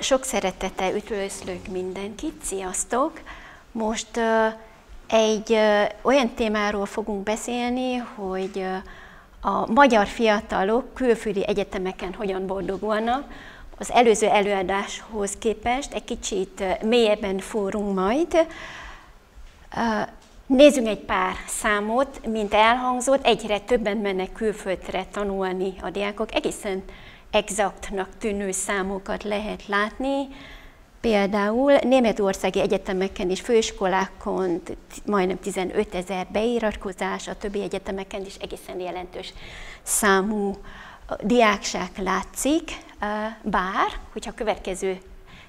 Sok szeretettel üdvözlök mindenkit, sziasztok! Most egy olyan témáról fogunk beszélni, hogy a magyar fiatalok külföldi egyetemeken hogyan boldogulnak. Az előző előadáshoz képest egy kicsit mélyebben fórunk majd. Nézzünk egy pár számot, mint elhangzott, egyre többen mennek külföldre tanulni a diákok, egészen exaktnak tűnő számokat lehet látni. Például németországi egyetemeken és főiskolákon majdnem 15 ezer beiratkozás, a többi egyetemeken is egészen jelentős számú diákság látszik, bár, hogyha a következő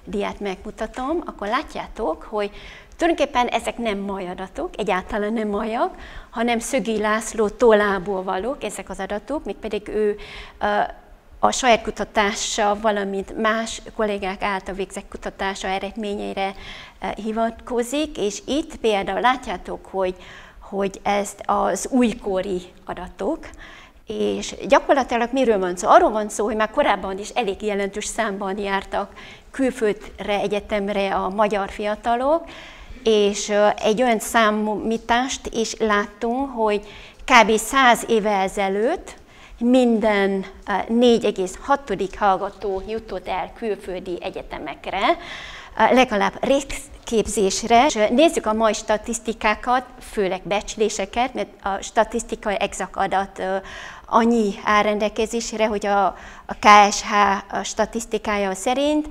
diát megmutatom, akkor látjátok, hogy tulajdonképpen ezek nem mai adatok, egyáltalán nem majak, hanem Szögi László tollából valók ezek az adatok, mégpedig ő a saját kutatása, valamint más kollégák által végzett kutatása eredményeire eh, hivatkozik, és itt például látjátok, hogy, hogy ezt az újkori adatok, és gyakorlatilag miről van szó? Arról van szó, hogy már korábban is elég jelentős számban jártak külföldre, egyetemre a magyar fiatalok, és egy olyan számítást is láttunk, hogy kb. 100 éve ezelőtt minden 4,6. hallgató jutott el külföldi egyetemekre, legalább részképzésre. Nézzük a mai statisztikákat, főleg becsléseket, mert a statisztikai exakt adat annyi áll rendelkezésre, hogy a, a KSH statisztikája szerint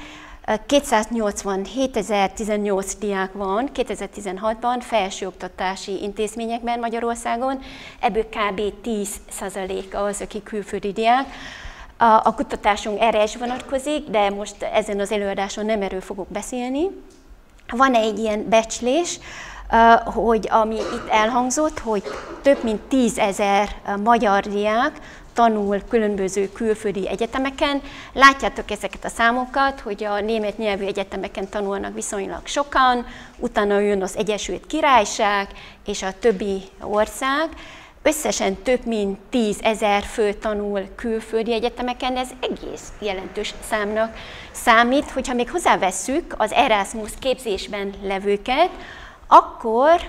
287.018 diák van 2016-ban felsőoktatási intézményekben Magyarországon, ebből kb. 10% az, aki külföldi diák. A, kutatásunk erre is vonatkozik, de most ezen az előadáson nem erről fogok beszélni. Van egy ilyen becslés, hogy ami itt elhangzott, hogy több mint 10 ezer magyar diák tanul különböző külföldi egyetemeken. Látjátok ezeket a számokat, hogy a német nyelvű egyetemeken tanulnak viszonylag sokan, utána jön az Egyesült Királyság és a többi ország. Összesen több mint 10 ezer fő tanul külföldi egyetemeken, ez egész jelentős számnak számít. Hogyha még hozzávesszük az Erasmus képzésben levőket, akkor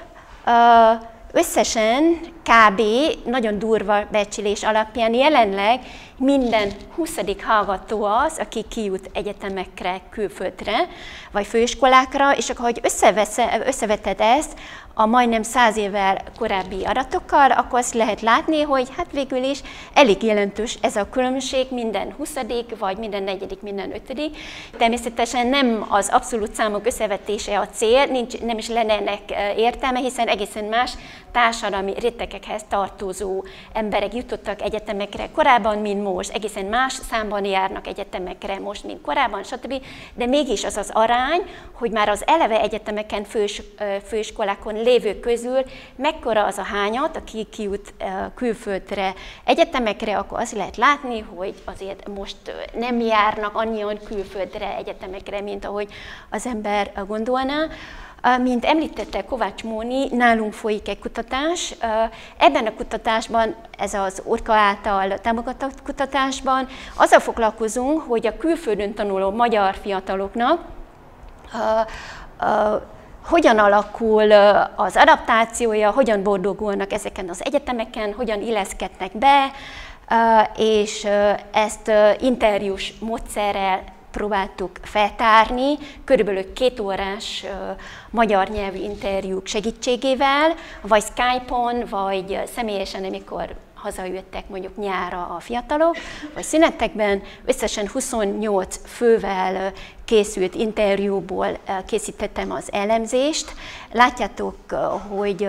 uh, Összesen kb. nagyon durva becslés alapján jelenleg minden 20. hallgató az, aki kijut egyetemekre, külföldre, vagy főiskolákra, és akkor, hogy összeveted ezt a majdnem száz évvel korábbi adatokkal, akkor azt lehet látni, hogy hát végül is elég jelentős ez a különbség minden 20. vagy minden negyedik, minden ötödik. Természetesen nem az abszolút számok összevetése a cél, nincs, nem is lenne ennek értelme, hiszen egészen más társadalmi rétegekhez tartozó emberek jutottak egyetemekre korábban, mint most, egészen más számban járnak egyetemekre most, mint korábban, stb. De mégis az az arány, hogy már az eleve egyetemeken, fős, főiskolákon lévők közül mekkora az a hányat, aki kijut külföldre, egyetemekre, akkor azt lehet látni, hogy azért most nem járnak annyian külföldre, egyetemekre, mint ahogy az ember gondolná. Mint említette Kovács Móni, nálunk folyik egy kutatás. Ebben a kutatásban, ez az Orka által támogatott kutatásban, azzal foglalkozunk, hogy a külföldön tanuló magyar fiataloknak hogyan alakul az adaptációja, hogyan boldogulnak ezeken az egyetemeken, hogyan illeszkednek be, és ezt interjús módszerrel próbáltuk feltárni, körülbelül két órás magyar nyelvű interjúk segítségével, vagy Skype-on, vagy személyesen, amikor hazajöttek mondjuk nyára a fiatalok, vagy szünetekben, összesen 28 fővel készült interjúból készítettem az elemzést. Látjátok, hogy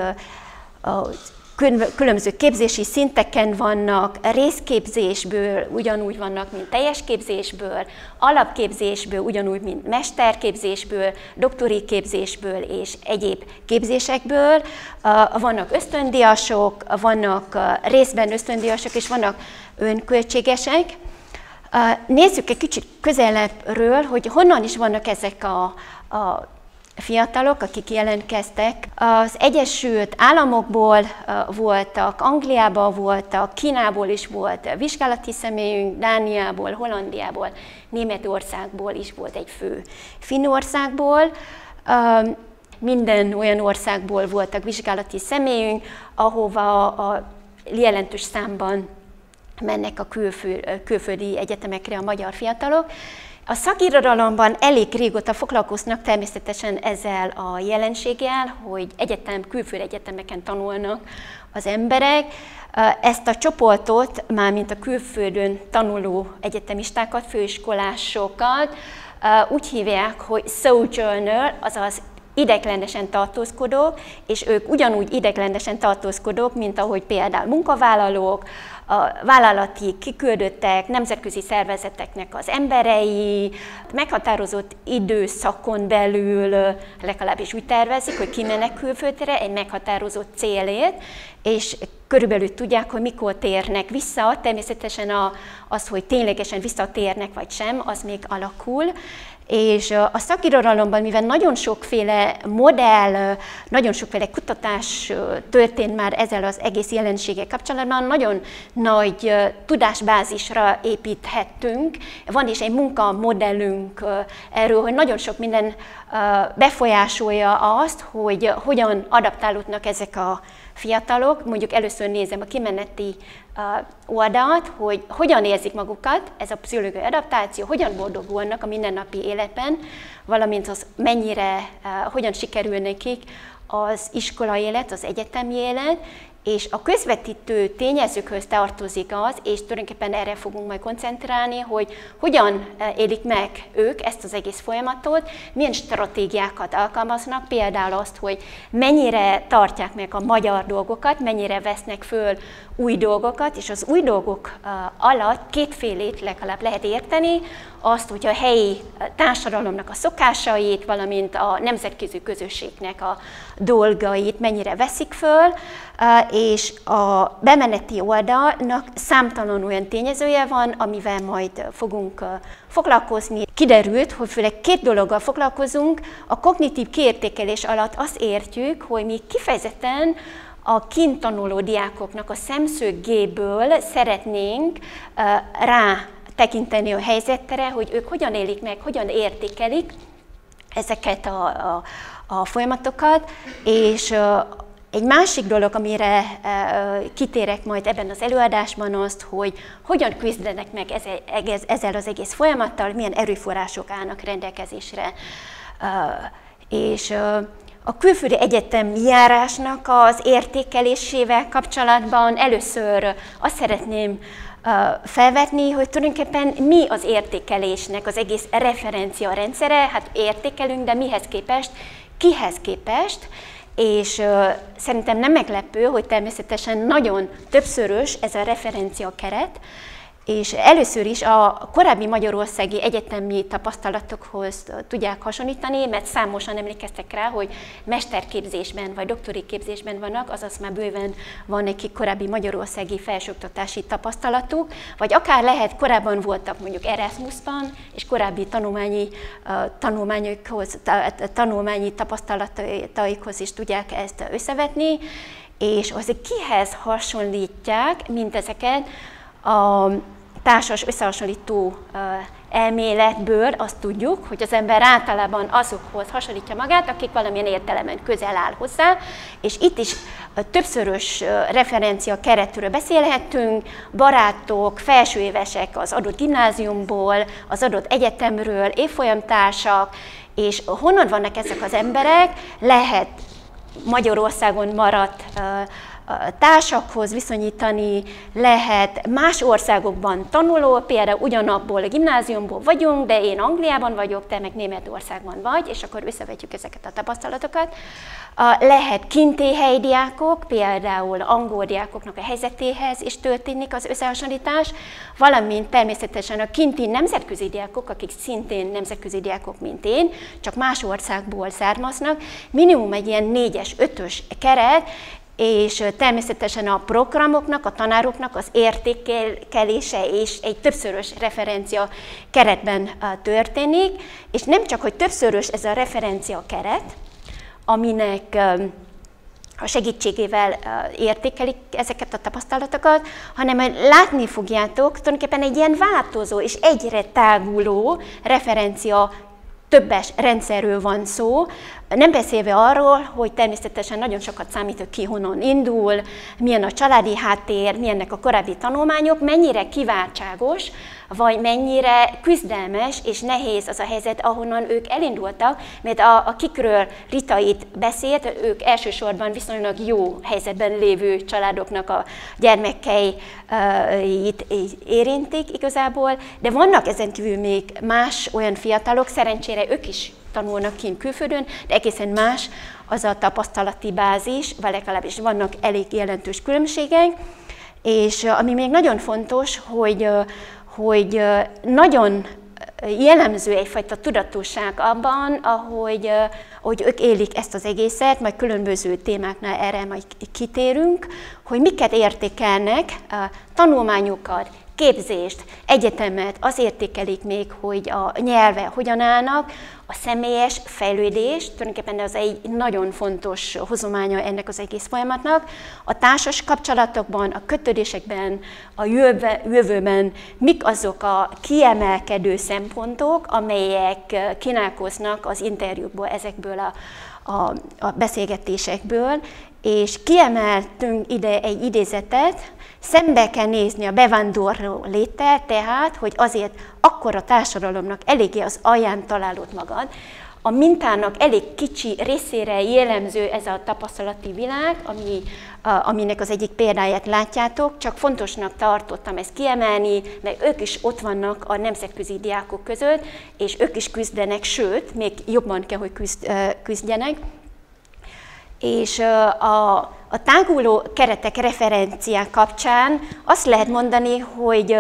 különböző képzési szinteken vannak, részképzésből ugyanúgy vannak, mint teljes képzésből, alapképzésből ugyanúgy, mint mesterképzésből, doktori képzésből és egyéb képzésekből. Vannak ösztöndiasok, vannak részben ösztöndiasok, és vannak önköltségesek. Nézzük egy kicsit közelebbről, hogy honnan is vannak ezek a, a fiatalok, akik jelentkeztek. Az Egyesült Államokból voltak, Angliából voltak, Kínából is volt vizsgálati személyünk, Dániából, Hollandiából, Németországból is volt egy fő. Finnországból, minden olyan országból voltak vizsgálati személyünk, ahova a jelentős számban mennek a külföldi egyetemekre a magyar fiatalok. A szakirodalomban elég régóta foglalkoznak természetesen ezzel a jelenséggel, hogy egyetem, külföldi egyetemeken tanulnak az emberek. Ezt a csoportot, mármint a külföldön tanuló egyetemistákat, főiskolásokat úgy hívják, hogy sojourner, azaz ideglenesen tartózkodók, és ők ugyanúgy ideglenesen tartózkodók, mint ahogy például munkavállalók, a vállalati kiküldöttek, nemzetközi szervezeteknek az emberei, meghatározott időszakon belül legalábbis úgy tervezik, hogy kimennek külföldre egy meghatározott célért, és körülbelül tudják, hogy mikor térnek vissza. Természetesen a, az, hogy ténylegesen visszatérnek vagy sem, az még alakul. És a szakirodalomban, mivel nagyon sokféle modell, nagyon sokféle kutatás történt már ezzel az egész jelenséggel kapcsolatban, nagyon nagy tudásbázisra építhettünk. Van is egy munkamodellünk erről, hogy nagyon sok minden befolyásolja azt, hogy hogyan adaptálódnak ezek a fiatalok, mondjuk először nézem a kimeneti oldalt, hogy hogyan érzik magukat, ez a pszichológiai adaptáció, hogyan boldogulnak a mindennapi életben, valamint az mennyire, hogyan sikerül nekik az iskolai élet, az egyetemi élet, és a közvetítő tényezőkhöz tartozik az, és tulajdonképpen erre fogunk majd koncentrálni, hogy hogyan e, élik meg ők ezt az egész folyamatot, milyen stratégiákat alkalmaznak, például azt, hogy mennyire tartják meg a magyar dolgokat, mennyire vesznek föl új dolgokat, és az új dolgok e, alatt kétfélét legalább lehet érteni, azt, hogy a helyi e, társadalomnak a szokásait, valamint a nemzetközi közösségnek a dolgait mennyire veszik föl, és a bemeneti oldalnak számtalan olyan tényezője van, amivel majd fogunk foglalkozni. Kiderült, hogy főleg két dologgal foglalkozunk. A kognitív kiértékelés alatt azt értjük, hogy mi kifejezetten a kint tanuló diákoknak a szemszögéből szeretnénk rá tekinteni a helyzetre, hogy ők hogyan élik meg, hogyan értékelik ezeket a, a, a folyamatokat, és egy másik dolog, amire kitérek majd ebben az előadásban azt, hogy hogyan küzdenek meg ezzel az egész folyamattal, milyen erőforrások állnak rendelkezésre. És a külföldi egyetem járásnak az értékelésével kapcsolatban először azt szeretném felvetni, hogy tulajdonképpen mi az értékelésnek az egész referencia rendszere, hát értékelünk, de mihez képest, kihez képest, és szerintem nem meglepő, hogy természetesen nagyon többszörös ez a referencia keret, és először is a korábbi magyarországi egyetemi tapasztalatokhoz tudják hasonlítani, mert számosan emlékeztek rá, hogy mesterképzésben vagy doktori képzésben vannak, azaz már bőven van neki korábbi magyarországi felsőoktatási tapasztalatuk, vagy akár lehet korábban voltak mondjuk Erasmusban, és korábbi tanulmányi tanulmányokhoz, tanulmányi tapasztalataikhoz is tudják ezt összevetni, és azért kihez hasonlítják mindezeket a társas összehasonlító elméletből azt tudjuk, hogy az ember általában azokhoz hasonlítja magát, akik valamilyen értelemben közel áll hozzá, és itt is többszörös referencia keretről beszélhetünk, barátok, felsőévesek az adott gimnáziumból, az adott egyetemről, évfolyamtársak, és honnan vannak ezek az emberek, lehet Magyarországon maradt társakhoz viszonyítani lehet, más országokban tanuló, például ugyanabból a gimnáziumból vagyunk, de én Angliában vagyok, te meg Németországban vagy, és akkor összevetjük ezeket a tapasztalatokat. Lehet kinti diákok, például angol diákoknak a helyzetéhez is történik az összehasonlítás, valamint természetesen a kinti nemzetközi diákok, akik szintén nemzetközi diákok, mint én, csak más országból származnak, minimum egy ilyen négyes, ötös keret, és természetesen a programoknak, a tanároknak az értékelése és egy többszörös referencia keretben történik, és nem csak, hogy többszörös ez a referencia keret, aminek a segítségével értékelik ezeket a tapasztalatokat, hanem látni fogjátok, tulajdonképpen egy ilyen változó és egyre táguló referencia többes rendszerről van szó, nem beszélve arról, hogy természetesen nagyon sokat számít, hogy ki honnan indul, milyen a családi háttér, milyennek a korábbi tanulmányok, mennyire kiváltságos, vagy mennyire küzdelmes és nehéz az a helyzet, ahonnan ők elindultak, mert a, kikről Rita itt beszélt, ők elsősorban viszonylag jó helyzetben lévő családoknak a gyermekeit érintik igazából, de vannak ezen kívül még más olyan fiatalok, szerencsére ők is tanulnak kint külföldön, de egészen más az a tapasztalati bázis, vagy legalábbis vannak elég jelentős különbségek, és ami még nagyon fontos, hogy, hogy nagyon jellemző egyfajta tudatosság abban, ahogy, ahogy ők élik ezt az egészet, majd különböző témáknál erre majd kitérünk, hogy miket értékelnek, tanulmányokat, képzést, egyetemet, az értékelik még, hogy a nyelve hogyan állnak, a személyes fejlődés, tulajdonképpen ez egy nagyon fontos hozománya ennek az egész folyamatnak, a társas kapcsolatokban, a kötődésekben, a jövőben mik azok a kiemelkedő szempontok, amelyek kínálkoznak az interjúkból, ezekből a, a, a beszélgetésekből, és kiemeltünk ide egy idézetet, Szembe kell nézni a bevándorló léttel, tehát, hogy azért akkor a társadalomnak eléggé az alján találod magad, a mintának elég kicsi részére jellemző ez a tapasztalati világ, ami, a, aminek az egyik példáját látjátok, csak fontosnak tartottam ezt kiemelni, mert ők is ott vannak a nemzetközi diákok között, és ők is küzdenek, sőt, még jobban kell, hogy küzd, küzdjenek. És a, a táguló keretek referenciák kapcsán azt lehet mondani, hogy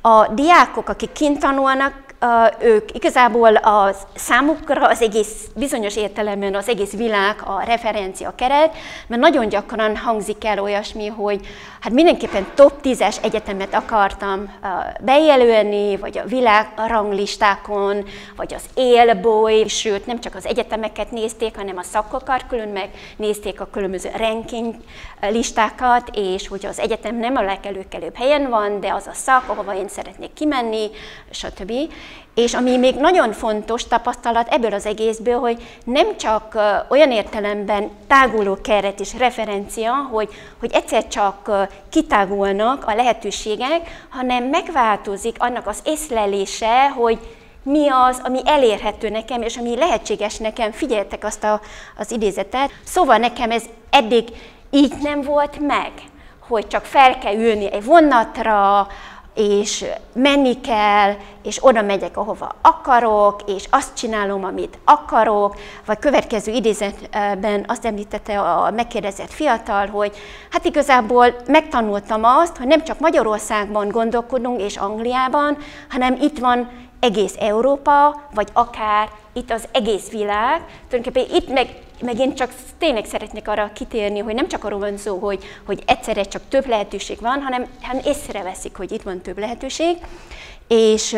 a diákok, akik kint tanulnak, ők igazából a számukra az egész bizonyos értelemben az egész világ a referencia keret, mert nagyon gyakran hangzik el olyasmi, hogy hát mindenképpen top 10-es egyetemet akartam bejelölni, vagy a világranglistákon, vagy az élboly, sőt nem csak az egyetemeket nézték, hanem a szakokat, külön meg nézték a különböző ranking listákat, és hogy az egyetem nem a legelőkelőbb helyen van, de az a szak, ahova én szeretnék kimenni, stb. És ami még nagyon fontos tapasztalat ebből az egészből, hogy nem csak olyan értelemben táguló keret és referencia, hogy, hogy egyszer csak kitágulnak a lehetőségek, hanem megváltozik annak az észlelése, hogy mi az, ami elérhető nekem, és ami lehetséges nekem. Figyeltek azt a, az idézetet. Szóval nekem ez eddig így nem volt meg, hogy csak fel kell ülni egy vonatra, és menni kell, és oda megyek, ahova akarok, és azt csinálom, amit akarok, vagy következő idézetben azt említette a megkérdezett fiatal, hogy hát igazából megtanultam azt, hogy nem csak Magyarországban gondolkodunk, és Angliában, hanem itt van egész Európa, vagy akár itt az egész világ. Tulajdonképpen itt meg meg én csak tényleg szeretnék arra kitérni, hogy nem csak arról van szó, hogy, hogy egyszerre csak több lehetőség van, hanem, hanem észreveszik, hogy itt van több lehetőség, és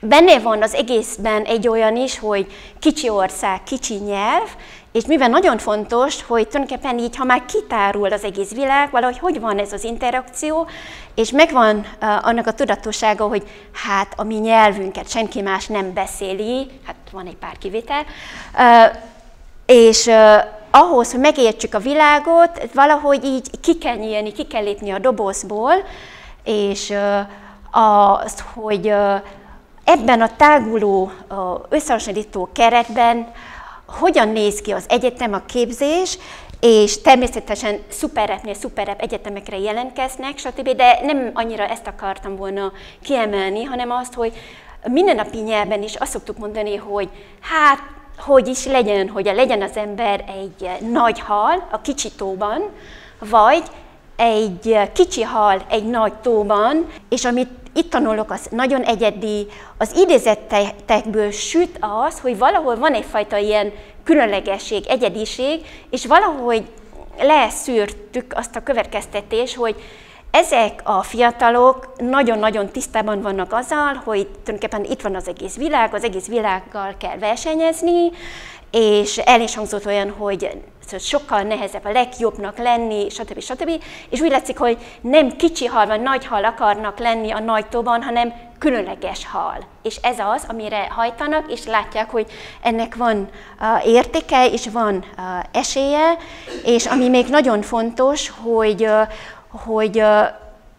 benne van az egészben egy olyan is, hogy kicsi ország, kicsi nyelv, és mivel nagyon fontos, hogy tulajdonképpen így, ha már kitárul az egész világ, valahogy hogy van ez az interakció, és megvan uh, annak a tudatossága, hogy hát a mi nyelvünket senki más nem beszéli, hát van egy pár kivétel, uh, és ahhoz, hogy megértsük a világot, valahogy így ki kell nyílni, ki kell lépni a dobozból, és azt, hogy ebben a táguló, összehasonlító keretben hogyan néz ki az egyetem, a képzés, és természetesen szuperepnél szuperep egyetemekre jelentkeznek, stb., de nem annyira ezt akartam volna kiemelni, hanem azt, hogy mindennapi nyelven is azt szoktuk mondani, hogy hát hogy is legyen, hogy legyen az ember egy nagy hal a kicsi tóban, vagy egy kicsi hal egy nagy tóban, és amit itt tanulok, az nagyon egyedi, az idézettekből süt az, hogy valahol van egyfajta ilyen különlegesség, egyediség, és valahogy leszűrtük azt a következtetés, hogy ezek a fiatalok nagyon-nagyon tisztában vannak azzal, hogy tulajdonképpen itt van az egész világ, az egész világgal kell versenyezni, és el is hangzott olyan, hogy sokkal nehezebb a legjobbnak lenni, stb. stb. És úgy látszik, hogy nem kicsi hal vagy nagy hal akarnak lenni a nagy tóban, hanem különleges hal. És ez az, amire hajtanak, és látják, hogy ennek van értéke, és van esélye, és ami még nagyon fontos, hogy, hogy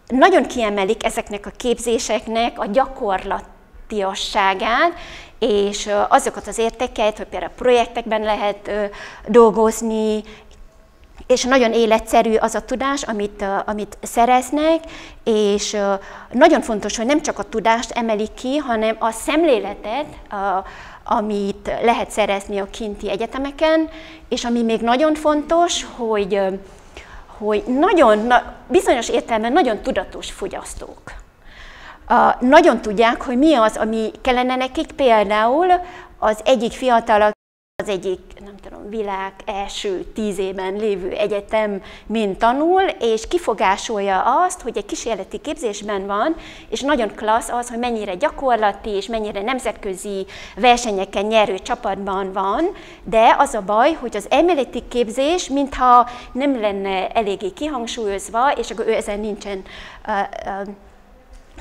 nagyon kiemelik ezeknek a képzéseknek a gyakorlatiasságát, és azokat az értékeit, hogy például projektekben lehet dolgozni, és nagyon életszerű az a tudás, amit, amit szereznek, és nagyon fontos, hogy nem csak a tudást emelik ki, hanem a szemléletet, amit lehet szerezni a kinti egyetemeken, és ami még nagyon fontos, hogy, hogy nagyon, bizonyos értelemben nagyon tudatos fogyasztók nagyon tudják, hogy mi az, ami kellene nekik. Például az egyik fiatal, az egyik, nem tudom, világ első tíz évben lévő egyetem mint tanul, és kifogásolja azt, hogy egy kísérleti képzésben van, és nagyon klassz az, hogy mennyire gyakorlati és mennyire nemzetközi versenyeken nyerő csapatban van, de az a baj, hogy az elméleti képzés mintha nem lenne eléggé kihangsúlyozva, és akkor ő ezen nincsen uh, uh,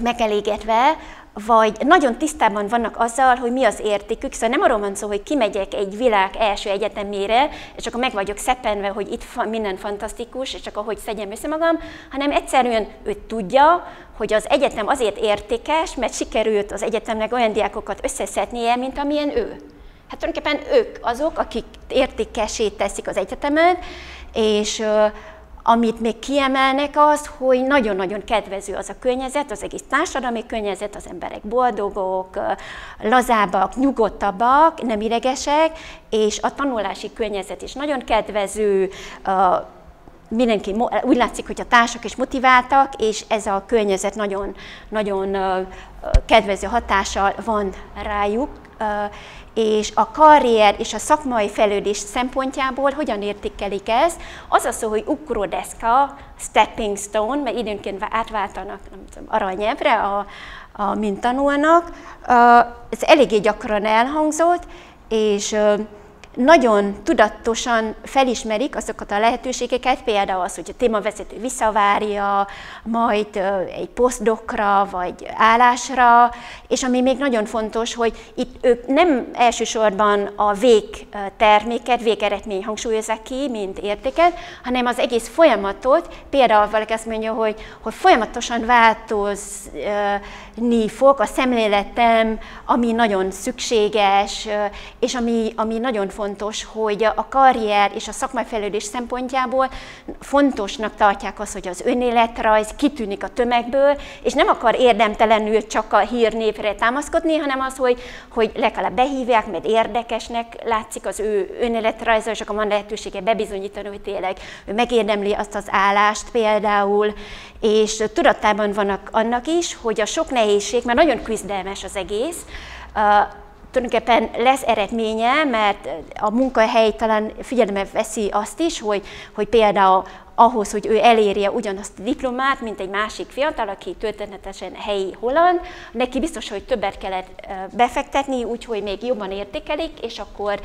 megelégedve, vagy nagyon tisztában vannak azzal, hogy mi az értékük, szóval nem arról van szó, hogy kimegyek egy világ első egyetemére, és akkor meg vagyok szeppenve, hogy itt minden fantasztikus, és csak ahogy szedjem össze magam, hanem egyszerűen ő tudja, hogy az egyetem azért értékes, mert sikerült az egyetemnek olyan diákokat összeszednie, mint amilyen ő. Hát tulajdonképpen ők azok, akik értékesé teszik az egyetemet, és amit még kiemelnek az, hogy nagyon-nagyon kedvező az a környezet, az egész társadalmi környezet, az emberek boldogok, lazábbak, nyugodtabbak, nem idegesek, és a tanulási környezet is nagyon kedvező, mindenki úgy látszik, hogy a társak is motiváltak, és ez a környezet nagyon, nagyon kedvező hatással van rájuk, és a karrier és a szakmai fejlődés szempontjából hogyan értékelik ezt? Az a szó, hogy ukrodeszka, stepping stone, mert időnként átváltanak nem tudom, aranynyelvre, a, a, mint tanulnak. Ez eléggé gyakran elhangzott, és nagyon tudatosan felismerik azokat a lehetőségeket, például az, hogy a témavezető visszavárja, majd egy posztdokra vagy állásra, és ami még nagyon fontos, hogy itt ők nem elsősorban a végterméket, végeredmény hangsúlyozzák ki, mint értéket, hanem az egész folyamatot, például valaki azt mondja, hogy, hogy folyamatosan változni fog a szemléletem, ami nagyon szükséges, és ami, ami nagyon fontos, hogy a karrier és a szakmai fejlődés szempontjából fontosnak tartják azt, hogy az önéletrajz kitűnik a tömegből, és nem akar érdemtelenül csak a hírnévre támaszkodni, hanem az, hogy, hogy legalább behívják, mert érdekesnek látszik az ő önéletrajza, és akkor van lehetősége bebizonyítani, hogy tényleg ő megérdemli azt az állást például, és tudatában vannak annak is, hogy a sok nehézség, mert nagyon küzdelmes az egész, tulajdonképpen lesz eredménye, mert a munkahely talán figyelembe veszi azt is, hogy, hogy például ahhoz, hogy ő elérje ugyanazt a diplomát, mint egy másik fiatal, aki történetesen helyi holland, neki biztos, hogy többet kellett befektetni, úgyhogy még jobban értékelik, és akkor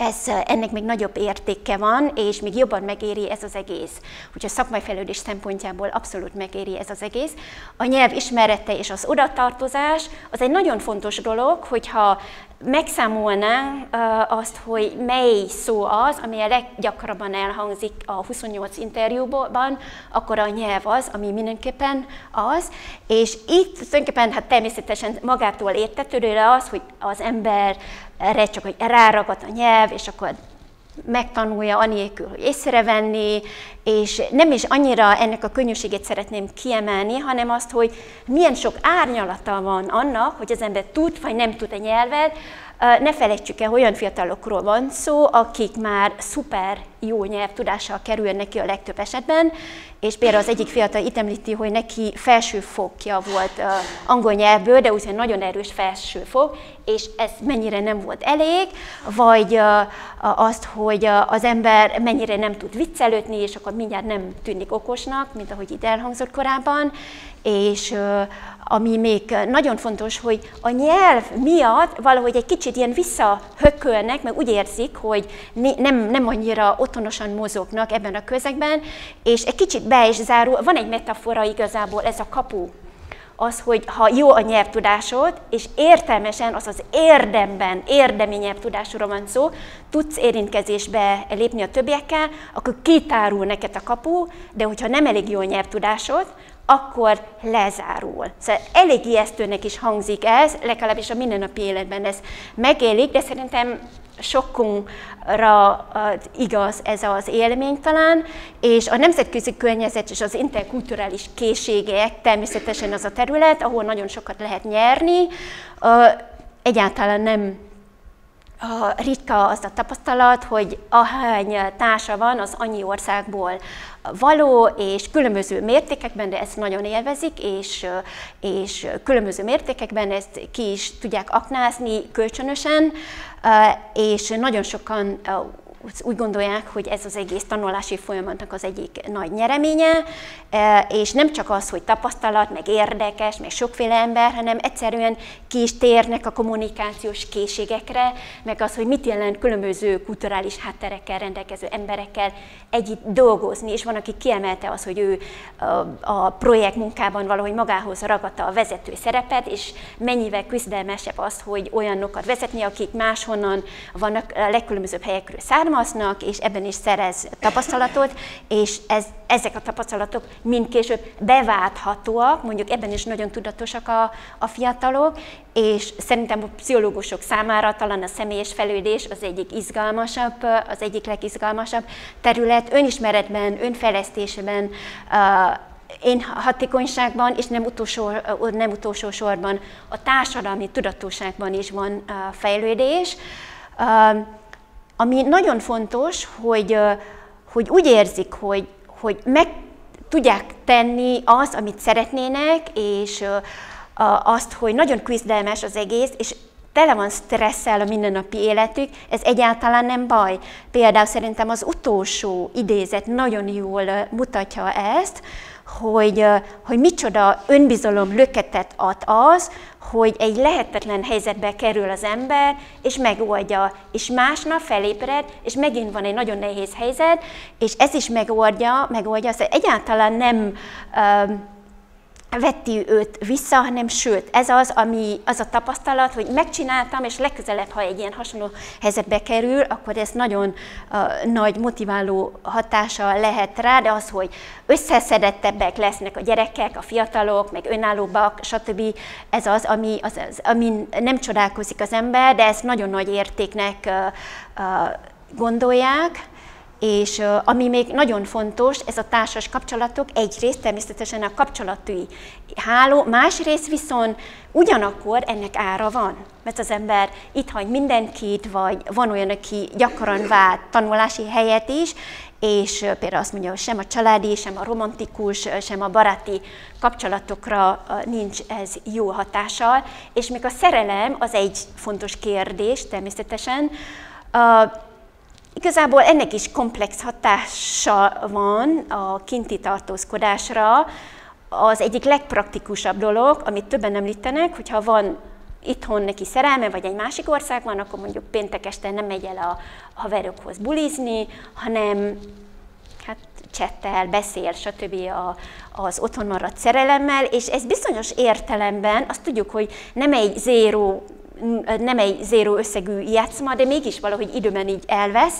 ez, ennek még nagyobb értéke van, és még jobban megéri ez az egész. Úgyhogy a szakmai fejlődés szempontjából abszolút megéri ez az egész. A nyelv ismerete és az odatartozás az egy nagyon fontos dolog, hogyha megszámolnánk azt, hogy mely szó az, ami a leggyakrabban elhangzik a 28 interjúban, akkor a nyelv az, ami mindenképpen az. És itt tulajdonképpen hát természetesen magától értetődő az, hogy az ember erre csak hogy ráragadt a nyelv, és akkor megtanulja anélkül, hogy észrevenni, és nem is annyira ennek a könnyűségét szeretném kiemelni, hanem azt, hogy milyen sok árnyalata van annak, hogy az ember tud vagy nem tud a nyelvet. Ne felejtsük el, olyan fiatalokról van szó, akik már szuper jó nyelvtudással kerül neki a legtöbb esetben, és például az egyik fiatal itt említi, hogy neki felső fokja volt angol nyelvből, de úgy nagyon erős felső fok, és ez mennyire nem volt elég, vagy azt, hogy az ember mennyire nem tud viccelődni, és akkor mindjárt nem tűnik okosnak, mint ahogy itt elhangzott korábban, és ami még nagyon fontos, hogy a nyelv miatt valahogy egy kicsit ilyen visszahökölnek, meg úgy érzik, hogy nem, nem annyira otthonosan mozognak ebben a közegben, és egy kicsit be is zárul. Van egy metafora igazából, ez a kapu, az, hogy ha jó a nyelvtudásod, és értelmesen, az az érdemben, érdemi nyelvtudásról van szó, tudsz érintkezésbe lépni a többiekkel, akkor kitárul neked a kapu, de hogyha nem elég jó a nyelvtudásod, akkor lezárul. Szóval elég ijesztőnek is hangzik ez, legalábbis a mindennapi életben ez megélik, de szerintem sokunkra igaz ez az élmény talán, és a nemzetközi környezet és az interkulturális készségek természetesen az a terület, ahol nagyon sokat lehet nyerni, egyáltalán nem ritka az a tapasztalat, hogy ahány társa van, az annyi országból való, és különböző mértékekben, de ezt nagyon élvezik, és, és különböző mértékekben ezt ki is tudják aknázni kölcsönösen, és nagyon sokan úgy gondolják, hogy ez az egész tanulási folyamatnak az egyik nagy nyereménye, e, és nem csak az, hogy tapasztalat, meg érdekes, meg sokféle ember, hanem egyszerűen ki is térnek a kommunikációs készségekre, meg az, hogy mit jelent különböző kulturális hátterekkel rendelkező emberekkel együtt dolgozni, és van, aki kiemelte az, hogy ő a projekt munkában valahogy magához ragadta a vezető szerepet, és mennyivel küzdelmesebb az, hogy olyanokat vezetni, akik máshonnan vannak a legkülönbözőbb helyekről származnak, származnak, és ebben is szerez tapasztalatot, és ez, ezek a tapasztalatok mind később beválthatóak, mondjuk ebben is nagyon tudatosak a, a fiatalok, és szerintem a pszichológusok számára talán a személyes fejlődés az egyik izgalmasabb, az egyik legizgalmasabb terület, önismeretben, önfejlesztésben, én hatékonyságban, és nem utolsó, nem utolsó sorban a társadalmi tudatosságban is van fejlődés. Ami nagyon fontos, hogy, hogy úgy érzik, hogy, hogy meg tudják tenni azt, amit szeretnének, és azt, hogy nagyon küzdelmes az egész, és tele van stresszel a mindennapi életük, ez egyáltalán nem baj. Például szerintem az utolsó idézet nagyon jól mutatja ezt, hogy, hogy micsoda önbizalom löketet ad az, hogy egy lehetetlen helyzetbe kerül az ember, és megoldja, és másnap felébred, és megint van egy nagyon nehéz helyzet, és ez is megoldja, megoldja, szóval egyáltalán nem vetti őt vissza, hanem sőt, ez az, ami, az a tapasztalat, hogy megcsináltam, és legközelebb, ha egy ilyen hasonló helyzetbe kerül, akkor ez nagyon uh, nagy motiváló hatása lehet rá, de az, hogy összeszedettebbek lesznek a gyerekek, a fiatalok, meg önállóbbak, stb. Ez az, ami, az, az, ami nem csodálkozik az ember, de ezt nagyon nagy értéknek uh, uh, gondolják és ami még nagyon fontos, ez a társas kapcsolatok, egyrészt természetesen a kapcsolatúi háló, másrészt viszont ugyanakkor ennek ára van, mert az ember itt hagy mindenkit, vagy van olyan, aki gyakran vált tanulási helyet is, és például azt mondja, hogy sem a családi, sem a romantikus, sem a baráti kapcsolatokra nincs ez jó hatással, és még a szerelem az egy fontos kérdés természetesen, Igazából ennek is komplex hatása van a kinti tartózkodásra. Az egyik legpraktikusabb dolog, amit többen említenek, hogyha van itthon neki szerelme, vagy egy másik országban, akkor mondjuk péntek este nem megy el a haverokhoz bulizni, hanem hát csettel, beszél, stb. A, az otthon maradt szerelemmel, és ez bizonyos értelemben, azt tudjuk, hogy nem egy zéró nem egy zéró összegű játszma, de mégis valahogy időben így elvesz,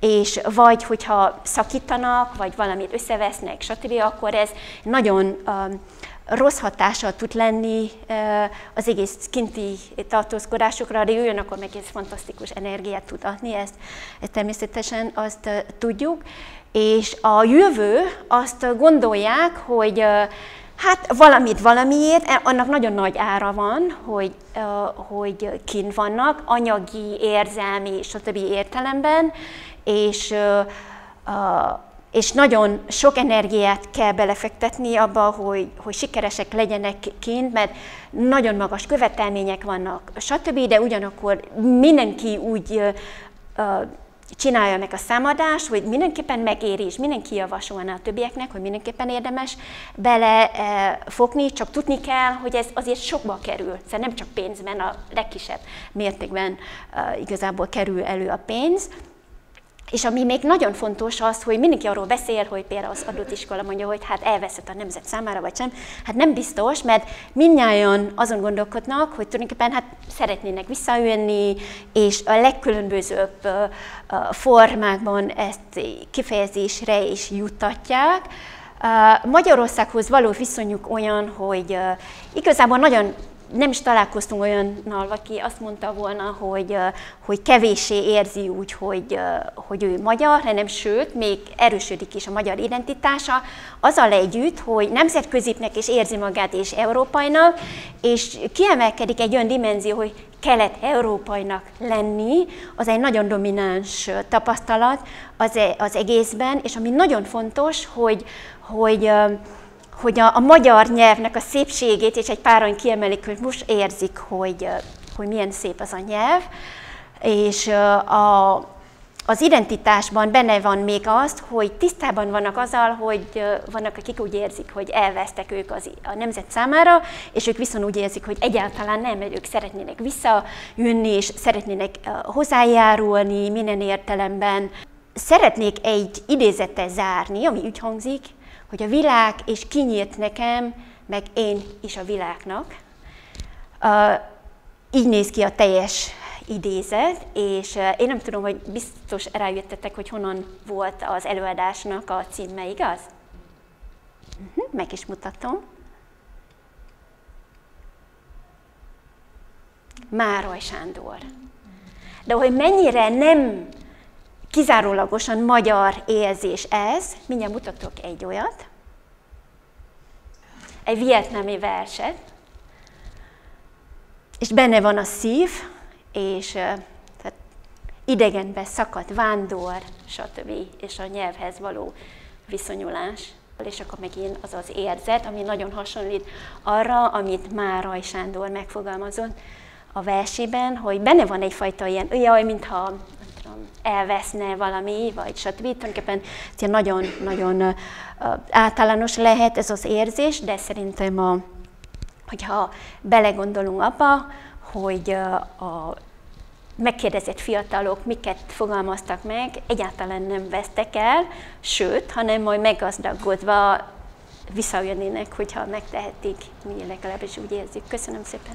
és vagy hogyha szakítanak, vagy valamit összevesznek, stb., akkor ez nagyon rossz hatással tud lenni az egész kinti tartózkodásokra, de jöjjön, akkor meg ez fantasztikus energiát tud adni, ezt, ezt természetesen azt tudjuk. És a jövő azt gondolják, hogy Hát valamit valamiért, e, annak nagyon nagy ára van, hogy, hogy kint vannak, anyagi, érzelmi, stb. értelemben, és és nagyon sok energiát kell belefektetni abba, hogy, hogy sikeresek legyenek kint, mert nagyon magas követelmények vannak, stb., de ugyanakkor mindenki úgy csinálja a számadást, hogy mindenképpen megéri, és mindenki javasolna a többieknek, hogy mindenképpen érdemes bele fogni, csak tudni kell, hogy ez azért sokba kerül. Szóval nem csak pénzben, a legkisebb mértékben igazából kerül elő a pénz. És ami még nagyon fontos az, hogy mindenki arról beszél, hogy például az adott iskola mondja, hogy hát elveszett a nemzet számára, vagy sem. Hát nem biztos, mert mindnyájan azon gondolkodnak, hogy tulajdonképpen hát szeretnének visszajönni, és a legkülönbözőbb formákban ezt kifejezésre is juttatják. Magyarországhoz való viszonyuk olyan, hogy igazából nagyon nem is találkoztunk olyannal, aki azt mondta volna, hogy, hogy kevéssé érzi úgy, hogy, hogy ő magyar, hanem sőt, még erősödik is a magyar identitása, azzal együtt, hogy nemzetközipnek is érzi magát és európainak, és kiemelkedik egy olyan dimenzió, hogy kelet-európainak lenni, az egy nagyon domináns tapasztalat az, e, az egészben, és ami nagyon fontos, hogy, hogy hogy a, a magyar nyelvnek a szépségét, és egy páran kiemelik, hogy most érzik, hogy, hogy milyen szép az a nyelv, és a, az identitásban benne van még azt, hogy tisztában vannak azzal, hogy vannak, akik úgy érzik, hogy elvesztek ők az, a nemzet számára, és ők viszont úgy érzik, hogy egyáltalán nem, ők szeretnének visszajönni, és szeretnének hozzájárulni minden értelemben. Szeretnék egy idézettel zárni, ami úgy hangzik, hogy a világ és kinyílt nekem, meg én is a világnak. Uh, így néz ki a teljes idézet, és uh, én nem tudom, hogy biztos rájöttetek, hogy honnan volt az előadásnak a címe, igaz? Uh-huh, meg is mutatom. Mároly Sándor. De hogy mennyire nem kizárólagosan magyar érzés ez, mindjárt mutatok egy olyat, egy vietnámi verset, és benne van a szív, és tehát idegenbe szakadt vándor, stb. és a nyelvhez való viszonyulás. És akkor megint az az érzet, ami nagyon hasonlít arra, amit Márai Sándor megfogalmazott a versében, hogy benne van egyfajta ilyen, jaj, mintha elveszne valami, vagy stb. Tulajdonképpen nagyon-nagyon általános lehet ez az érzés, de szerintem, a, hogyha belegondolunk abba, hogy a megkérdezett fiatalok miket fogalmaztak meg, egyáltalán nem vesztek el, sőt, hanem majd meggazdagodva visszajönnének, hogyha megtehetik, mi legalábbis úgy érzik. Köszönöm szépen!